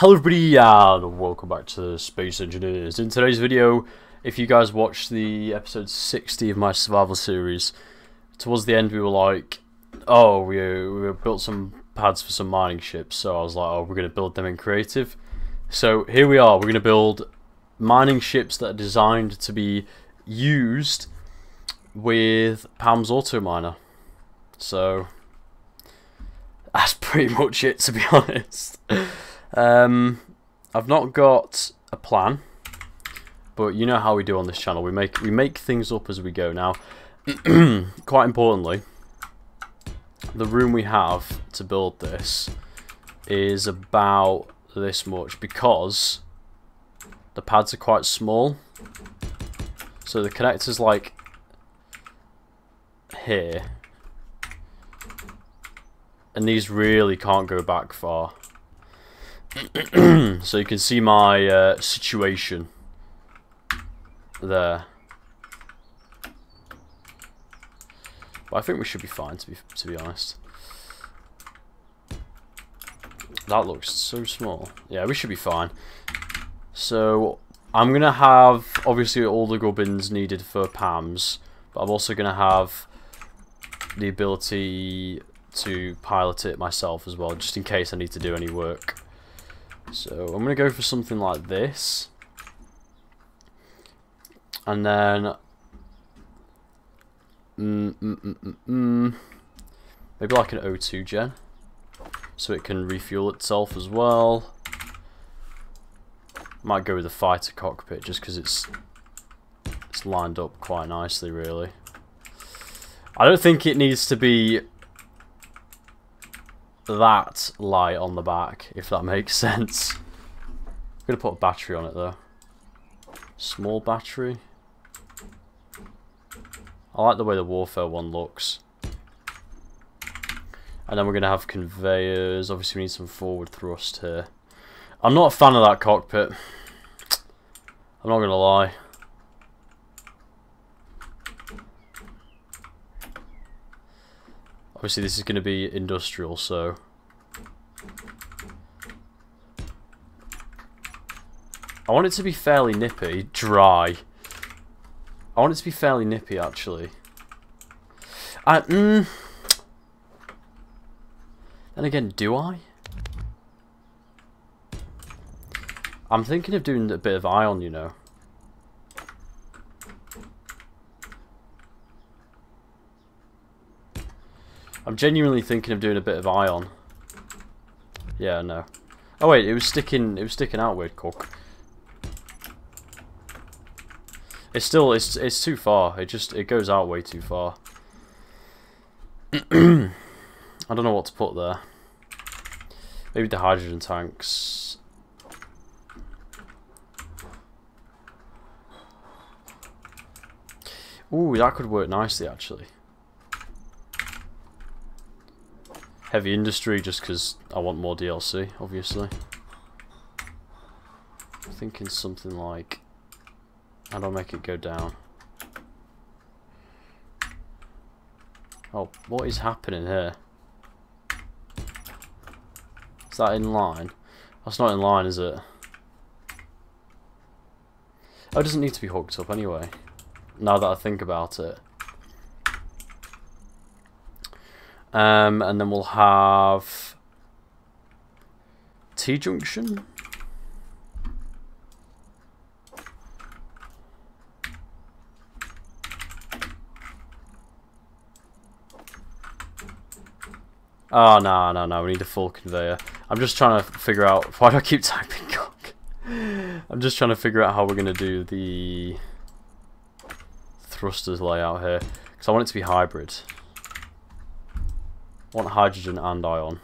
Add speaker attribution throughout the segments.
Speaker 1: Hello everybody and welcome back to Space Engineers. In today's video, if you guys watched the episode 60 of my survival series, towards the end we were like, oh, we, we built some pads for some mining ships, so I was like, oh, we're going to build them in creative. So here we are, we're going to build mining ships that are designed to be used with PAM's Auto Miner. So that's pretty much it to be honest. Um, I've not got a plan, but you know how we do on this channel. We make we make things up as we go. Now, quite importantly, the room we have to build this is about this much because the pads are quite small. So the connector's like here. And these really can't go back far. so you can see my uh, situation there. But I think we should be fine to be to be honest. That looks so small. Yeah, we should be fine. So I'm gonna have obviously all the gubbins needed for PAMs, but I'm also gonna have the ability to pilot it myself as well, just in case I need to do any work. So I'm going to go for something like this. And then... Mm, mm, mm, mm, mm, maybe like an O2 gen. So it can refuel itself as well. Might go with the fighter cockpit just because it's it's lined up quite nicely really. I don't think it needs to be that light on the back, if that makes sense. I'm going to put a battery on it though. Small battery. I like the way the Warfare one looks. And then we're going to have conveyors. Obviously we need some forward thrust here. I'm not a fan of that cockpit. I'm not going to lie. Obviously this is going to be industrial, so... I want it to be fairly nippy, dry. I want it to be fairly nippy, actually. I, mm, then again, do I? I'm thinking of doing a bit of ion, you know. I'm genuinely thinking of doing a bit of ion. Yeah, no. Oh wait, it was sticking. It was sticking out weird, cook. It's still. It's it's too far. It just it goes out way too far. I don't know what to put there. Maybe the hydrogen tanks. Ooh, that could work nicely actually. Heavy industry just because I want more DLC, obviously. I'm thinking something like... I make it go down? Oh, what is happening here? Is that in line? That's not in line, is it? Oh, it doesn't need to be hooked up anyway. Now that I think about it. Um, and then we'll have T-junction. Oh, no, no, no, we need a full conveyor. I'm just trying to figure out... Why do I keep typing cock? I'm just trying to figure out how we're going to do the thrusters layout here. Because I want it to be hybrid want hydrogen and ion.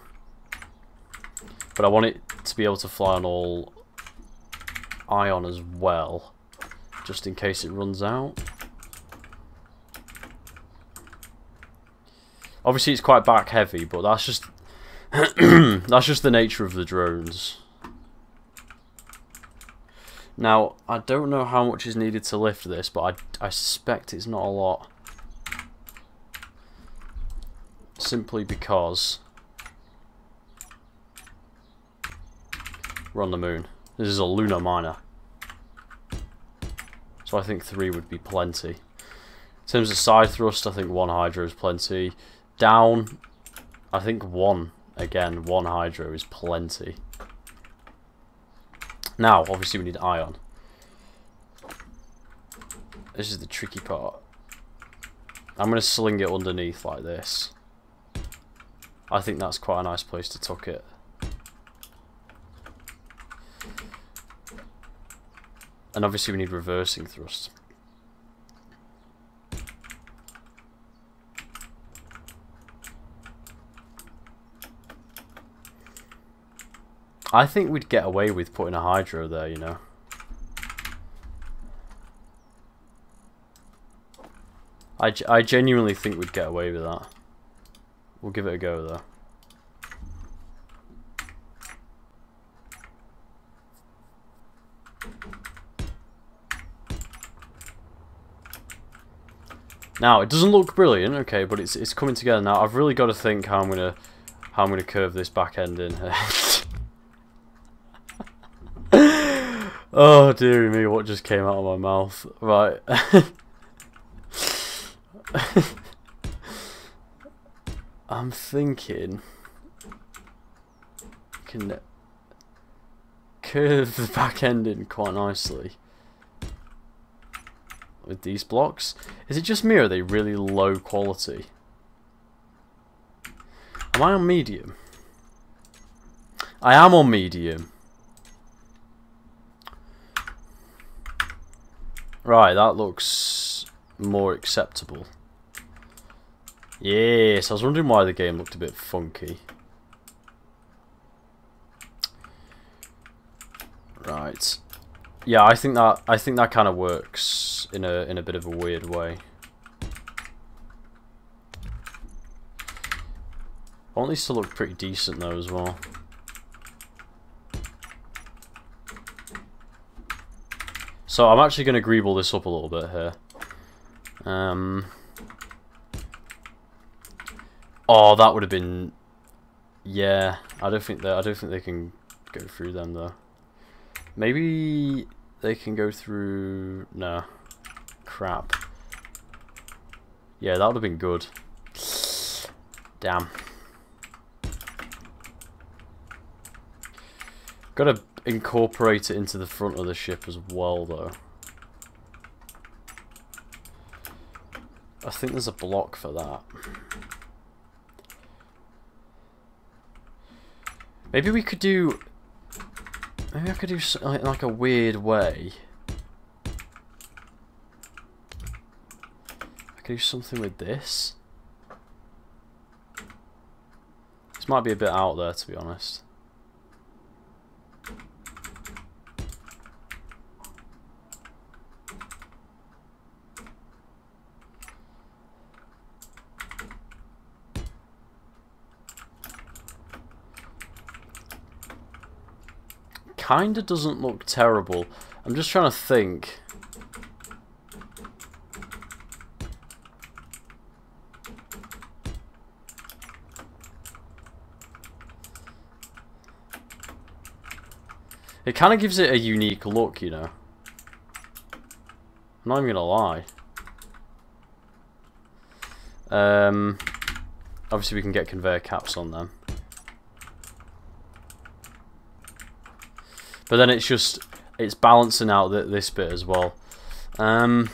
Speaker 1: But I want it to be able to fly on all ion as well, just in case it runs out. Obviously it's quite back heavy, but that's just that's just the nature of the drones. Now, I don't know how much is needed to lift this, but I, I suspect it's not a lot. Simply because We're on the moon. This is a lunar miner. So I think three would be plenty. In terms of side thrust, I think one hydro is plenty. Down, I think one. Again, one hydro is plenty. Now, obviously we need ion. This is the tricky part. I'm going to sling it underneath like this. I think that's quite a nice place to tuck it. And obviously we need reversing thrust. I think we'd get away with putting a hydro there, you know. I, I genuinely think we'd get away with that. We'll give it a go though. Now it doesn't look brilliant, okay, but it's it's coming together now. I've really got to think how I'm gonna how I'm gonna curve this back end in. oh dear me, what just came out of my mouth? Right. I'm thinking can curve the back end in quite nicely with these blocks. Is it just me or are they really low quality? Am I on medium? I am on medium. Right, that looks more acceptable. Yes, I was wondering why the game looked a bit funky. Right. Yeah, I think that I think that kind of works in a in a bit of a weird way. I want these to look pretty decent though as well. So I'm actually going to greeble this up a little bit here. Um, oh, that would have been. Yeah, I don't think that. I don't think they can go through them though. Maybe they can go through... No. Crap. Yeah, that would have been good. Damn. Got to incorporate it into the front of the ship as well, though. I think there's a block for that. Maybe we could do Maybe I could do like a weird way. I could do something with this. This might be a bit out there, to be honest. Kinda doesn't look terrible. I'm just trying to think. It kind of gives it a unique look, you know. I'm not even gonna lie. Um, obviously we can get conveyor caps on them. But then it's just, it's balancing out the, this bit as well. Um,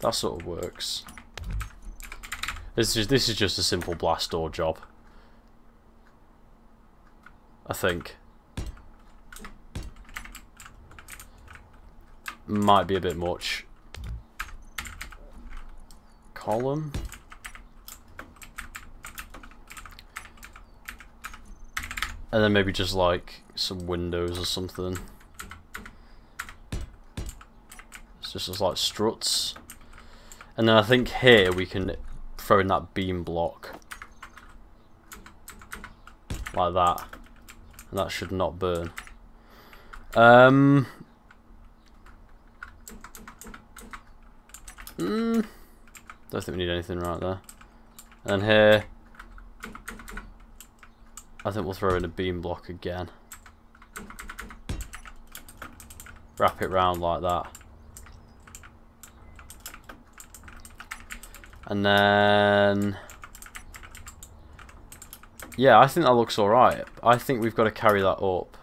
Speaker 1: that sort of works. This is this is just a simple blast door job. I think. Might be a bit much column. And then maybe just like some windows or something. It's just as like struts. And then I think here we can throw in that beam block. Like that. And that should not burn. Um, Mm, don't think we need anything right there. And here, I think we'll throw in a beam block again. Wrap it round like that. And then... Yeah, I think that looks alright. I think we've got to carry that up.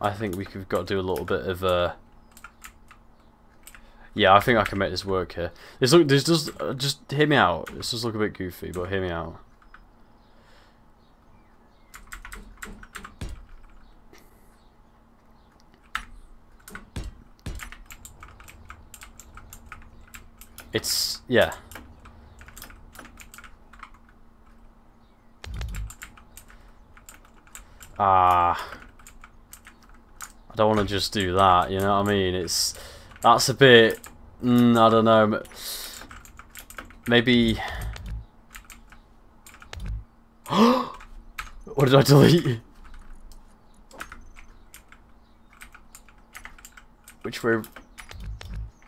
Speaker 1: I think we've got to do a little bit of uh yeah, I think I can make this work here. This look, this does uh, just hear me out. This does look a bit goofy, but hear me out. It's yeah. Ah. I don't want to just do that, you know what I mean? It's That's a bit... Mm, I don't know. Maybe... what did I delete? Which way...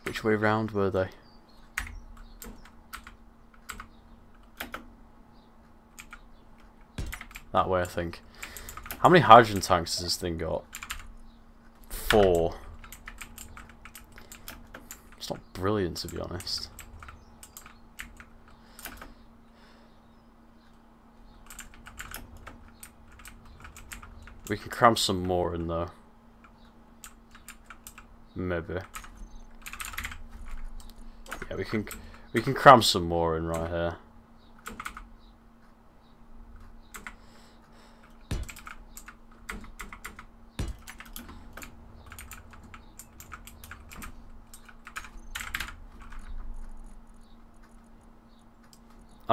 Speaker 1: Which way round were they? That way, I think. How many hydrogen tanks has this thing got? Four. It's not brilliant, to be honest. We can cram some more in though. Maybe. Yeah, we can we can cram some more in right here.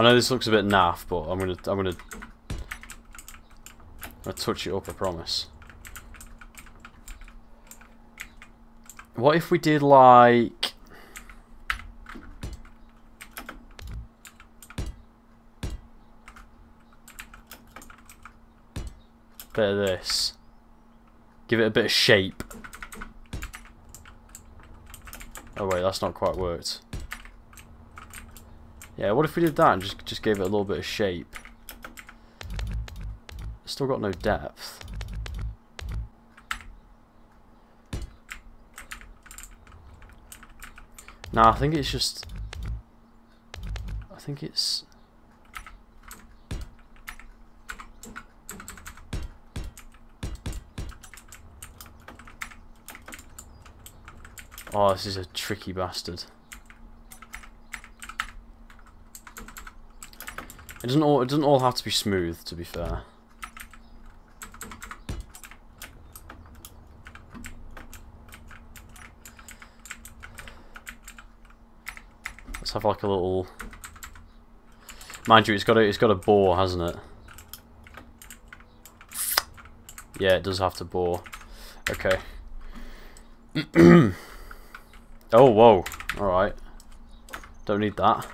Speaker 1: I know this looks a bit naff, but I'm gonna I'm gonna I'm gonna touch it up. I promise. What if we did like? Bit of this. Give it a bit of shape. Oh wait, that's not quite worked. Yeah, what if we did that and just, just gave it a little bit of shape? Still got no depth. Nah, I think it's just... I think it's... Oh, this is a tricky bastard. It doesn't all it doesn't all have to be smooth, to be fair. Let's have like a little. Mind you, it's got a it's got a bore, hasn't it? Yeah, it does have to bore. Okay. oh, whoa. Alright. Don't need that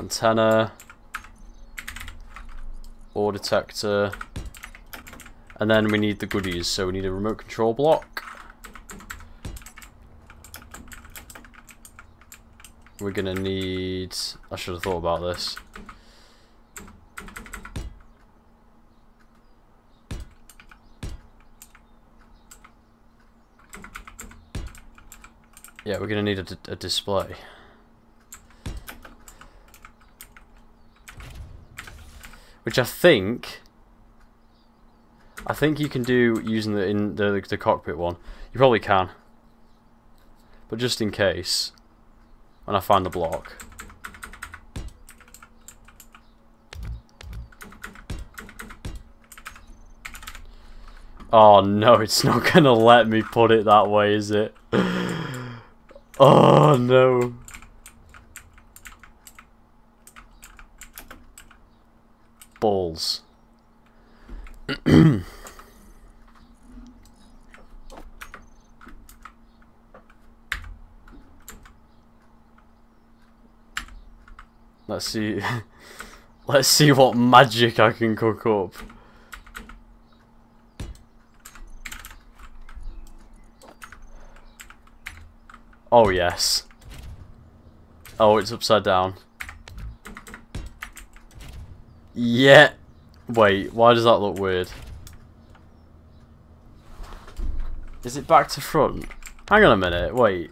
Speaker 1: antenna, ore detector, and then we need the goodies. So we need a remote control block. We're gonna need, I should have thought about this. Yeah, we're gonna need a, a display. Which I think I think you can do using the in the the cockpit one. You probably can, but just in case, when I find the block. Oh no, it's not gonna let me put it that way, is it? oh no. Balls. Let's see. Let's see what magic I can cook up. Oh, yes. Oh, it's upside down. Yeah. Wait, why does that look weird? Is it back to front? Hang on a minute, wait.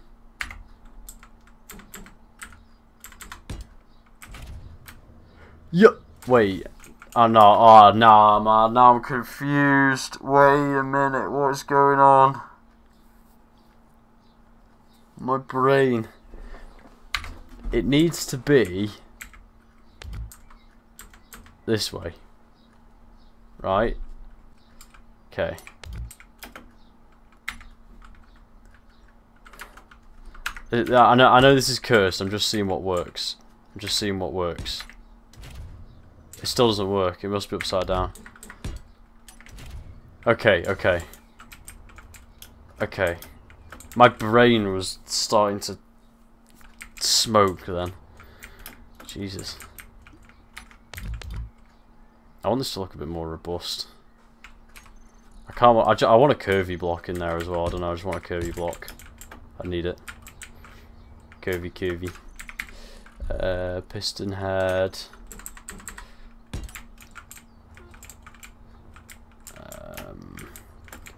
Speaker 1: Yup. Wait. Oh no, oh nah man, now I'm confused. Wait a minute, what's going on? My brain. It needs to be this way. Right? Okay. Uh, I know I know this is cursed, I'm just seeing what works. I'm just seeing what works. It still doesn't work. It must be upside down. Okay, okay. Okay. My brain was starting to smoke then. Jesus. I want this to look a bit more robust. I can't. I, I want a curvy block in there as well. I don't know. I just want a curvy block. I need it. Curvy, curvy. Uh, piston head.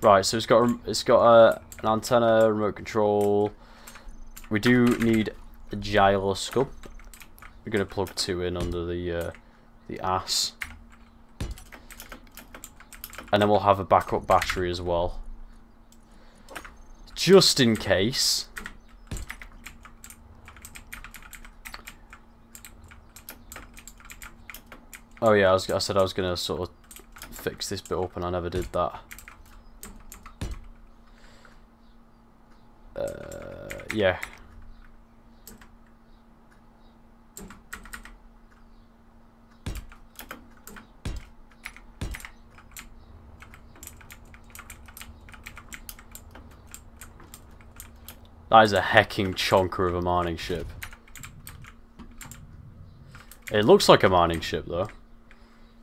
Speaker 1: Right, so it's got it's got a, an antenna, remote control. We do need a gyroscope. We're gonna plug two in under the uh, the ass, and then we'll have a backup battery as well, just in case. Oh yeah, I, was, I said I was gonna sort of fix this bit up, and I never did that. Uh, yeah. That is a hecking chonker of a mining ship. It looks like a mining ship though.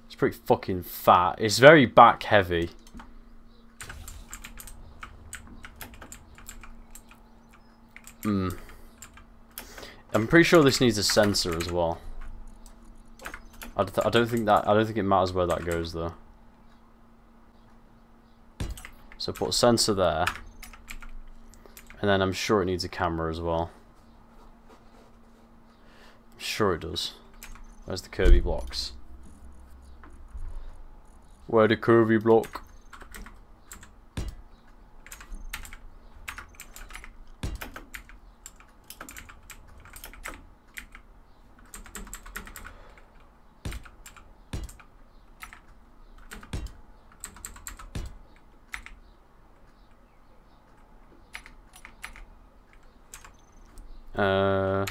Speaker 1: It's pretty fucking fat. It's very back heavy. Hmm. I'm pretty sure this needs a sensor as well. I, I don't think that I don't think it matters where that goes though. So put a sensor there, and then I'm sure it needs a camera as well. I'm sure it does. Where's the curvy blocks? Where the curvy block? Uh,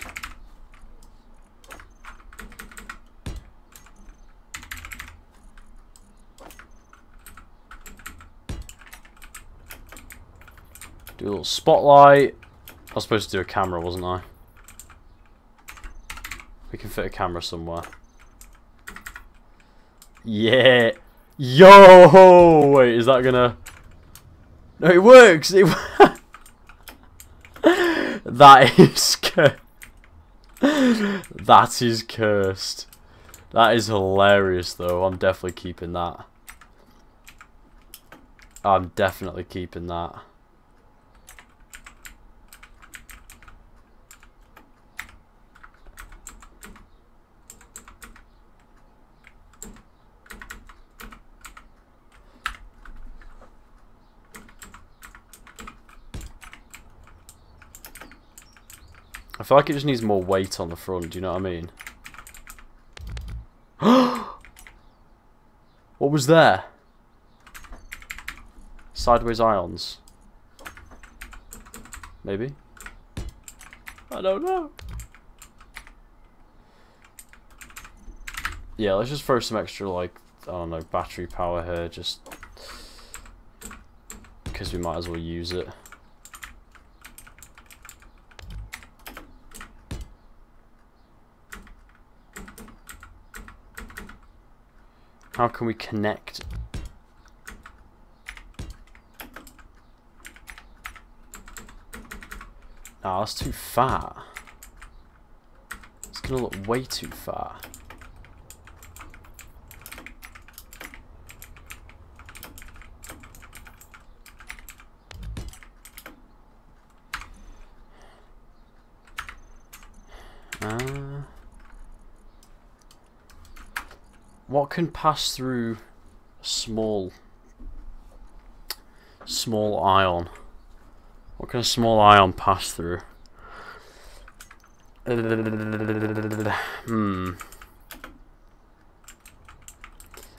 Speaker 1: do a little spotlight. I was supposed to do a camera, wasn't I? We can fit a camera somewhere. Yeah. Yo! Wait, is that gonna... No, it works! It That is cursed. that is cursed. That is hilarious though. I'm definitely keeping that. I'm definitely keeping that. Feel like it just needs more weight on the front, do you know what I mean? what was there? Sideways ions. Maybe? I don't know. Yeah, let's just throw some extra, like, I don't know, battery power here, just... Because we might as well use it. How can we connect? Ah, that's too far. It's gonna look way too far. What can pass through a small small ion? What can a small ion pass through? Hmm.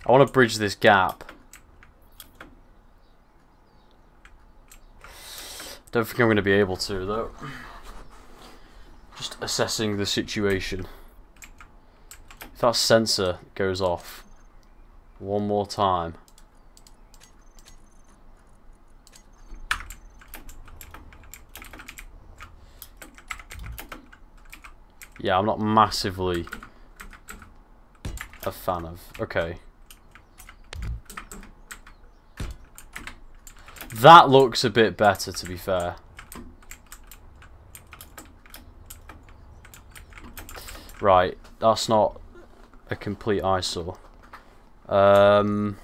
Speaker 1: I want to bridge this gap. Don't think I'm going to be able to though. Just assessing the situation. If that sensor goes off one more time. Yeah, I'm not massively a fan of. Okay. That looks a bit better, to be fair. Right, that's not a complete eyesore. Um,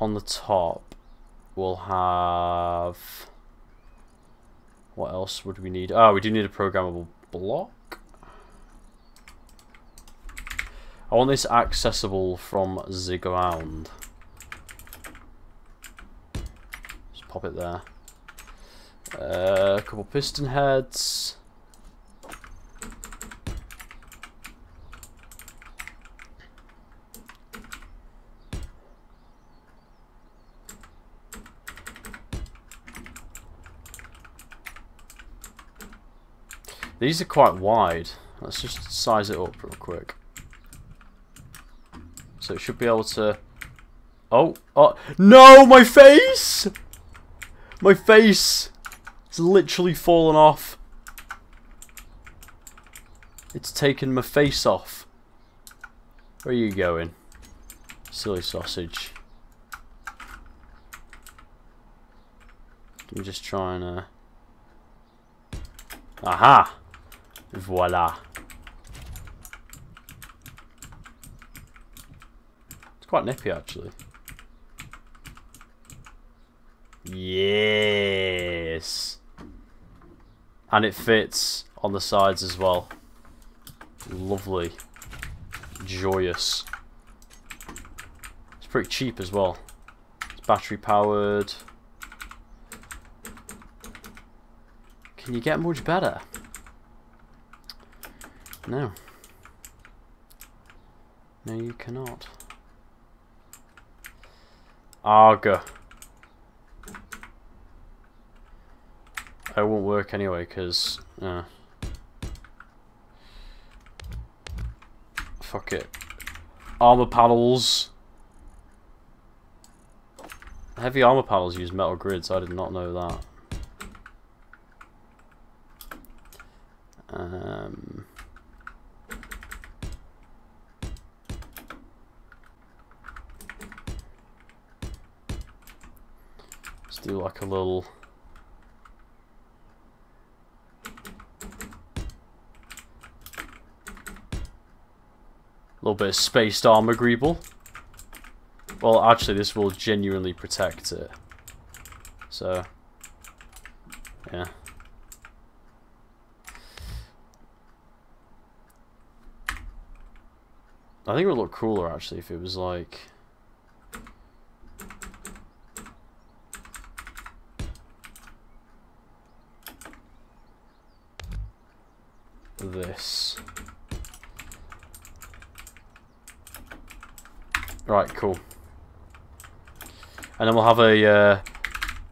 Speaker 1: on the top, we'll have... What else would we need? Oh, we do need a programmable block. I want this accessible from the ground. Just pop it there. Uh, a couple piston heads. These are quite wide. Let's just size it up real quick. So it should be able to... Oh, oh, no, my face! My face! It's literally fallen off. It's taken my face off. Where are you going? Silly sausage. I'm just trying to... Aha! Voila. It's quite nippy actually. Yes. And it fits on the sides as well. Lovely. Joyous. It's pretty cheap as well. It's battery powered. Can you get much better? No. No, you cannot. Arga. It won't work anyway, because... Uh, fuck it. Armor panels. Heavy armor panels use metal grids, I did not know that. Um... do like a little little bit of spaced armor greeble. Well, actually, this will genuinely protect it. So, yeah. I think it would look cooler, actually, if it was like... this. Right, cool. And then we'll have a uh,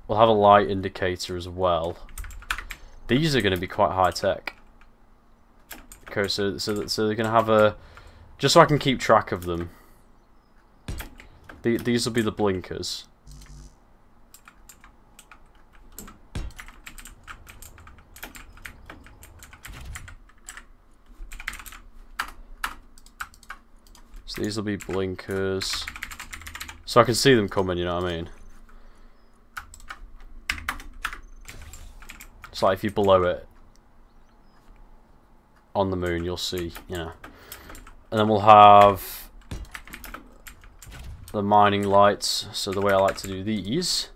Speaker 1: we'll have a light indicator as well. These are going to be quite high tech. Okay, so so so they're going to have a just so I can keep track of them. The, these will be the blinkers. So these will be blinkers. So I can see them coming, you know what I mean? It's like if you blow it on the moon, you'll see, you know. And then we'll have the mining lights. So the way I like to do these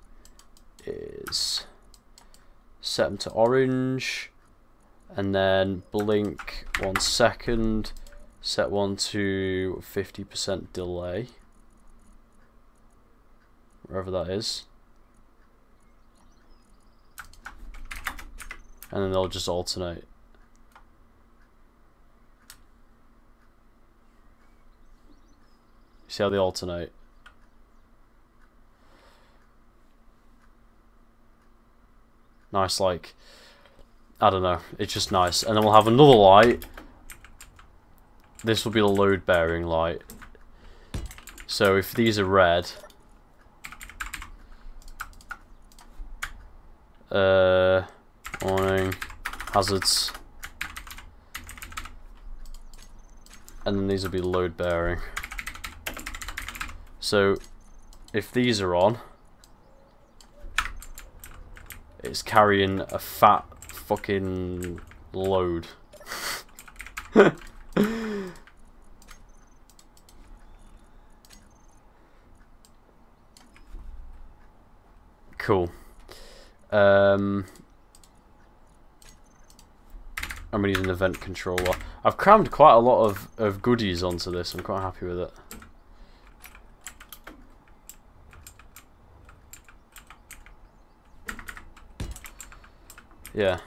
Speaker 1: is set them to orange and then blink one second set one to 50% delay. Wherever that is. And then they'll just alternate. See how they alternate? Nice like I don't know. It's just nice. And then we'll have another light this will be the load bearing light. So if these are red uh warning hazards. And then these will be load bearing. So if these are on it's carrying a fat fucking load. cool. Um, I'm using an event controller. I've crammed quite a lot of, of goodies onto this. I'm quite happy with it. Yeah.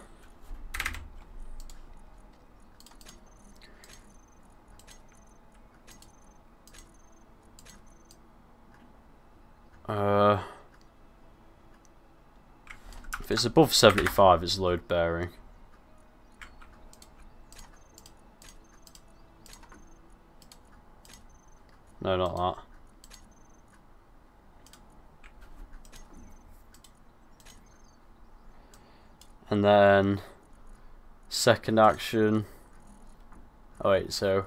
Speaker 1: Uh, if it's above 75, it's load bearing. No, not that. And then second action. Oh wait, so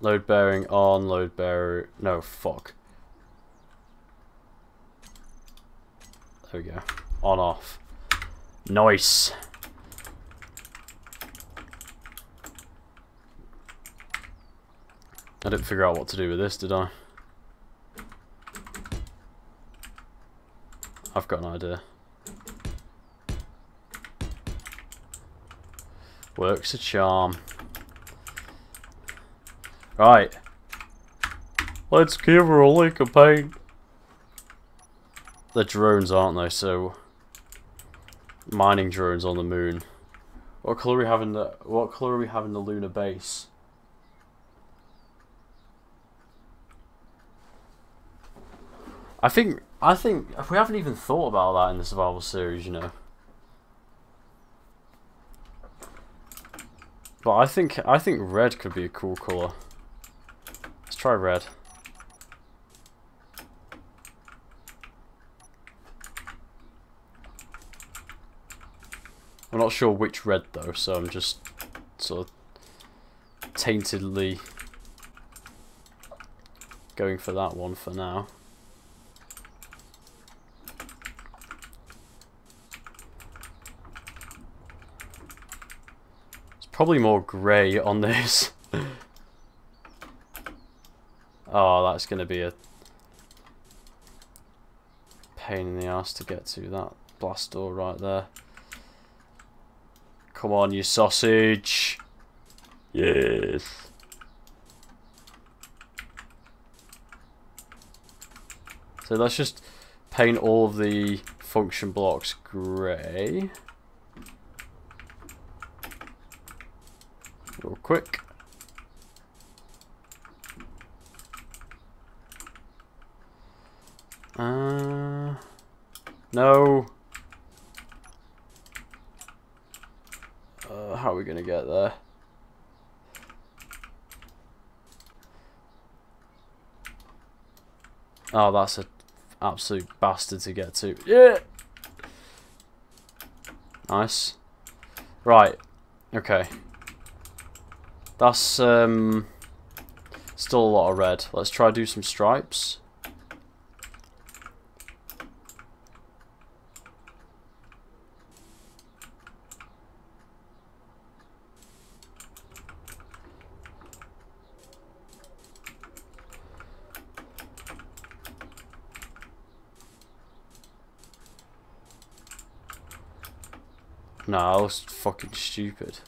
Speaker 1: load bearing on, load bearer. No, fuck. There we go. On off. Nice. I didn't figure out what to do with this, did I? I've got an idea. Works a charm. Right. Let's give her a lick of paint. They're drones, aren't they? So, mining drones on the moon. What color are we having the? What color are we having the lunar base? I think I think we haven't even thought about that in the survival series, you know. But I think I think red could be a cool color. Let's try red. Not sure which red though, so I'm just sort of taintedly going for that one for now. It's probably more grey on this. oh, that's going to be a pain in the ass to get to, that blast door right there. Come on, you sausage. Yes. So let's just paint all of the function blocks grey. real quick. Uh, no. Uh, how are we going to get there? Oh, that's an absolute bastard to get to. Yeah! Nice. Right. Okay. That's um, still a lot of red. Let's try do some stripes. Nah, that was fucking stupid.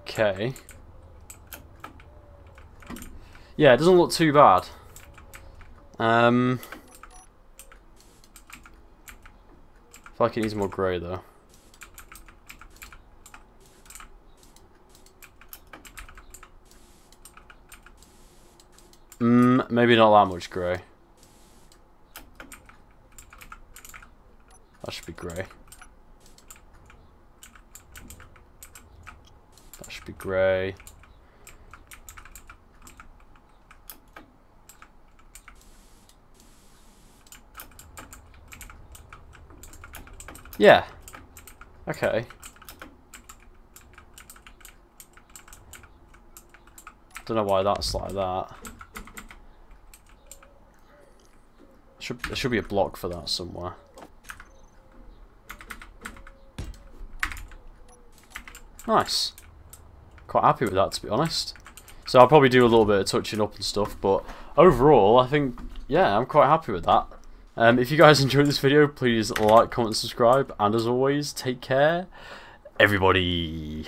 Speaker 1: Okay. Yeah, it doesn't look too bad. Um, I feel like it needs more grey though. Mm, maybe not that much grey. That should be grey. That should be grey. Yeah. Okay. Don't know why that's like that. Should there should be a block for that somewhere. Nice. Quite happy with that to be honest. So I'll probably do a little bit of touching up and stuff, but overall I think yeah, I'm quite happy with that. Um, if you guys enjoyed this video, please like, comment, subscribe, and as always, take care, everybody.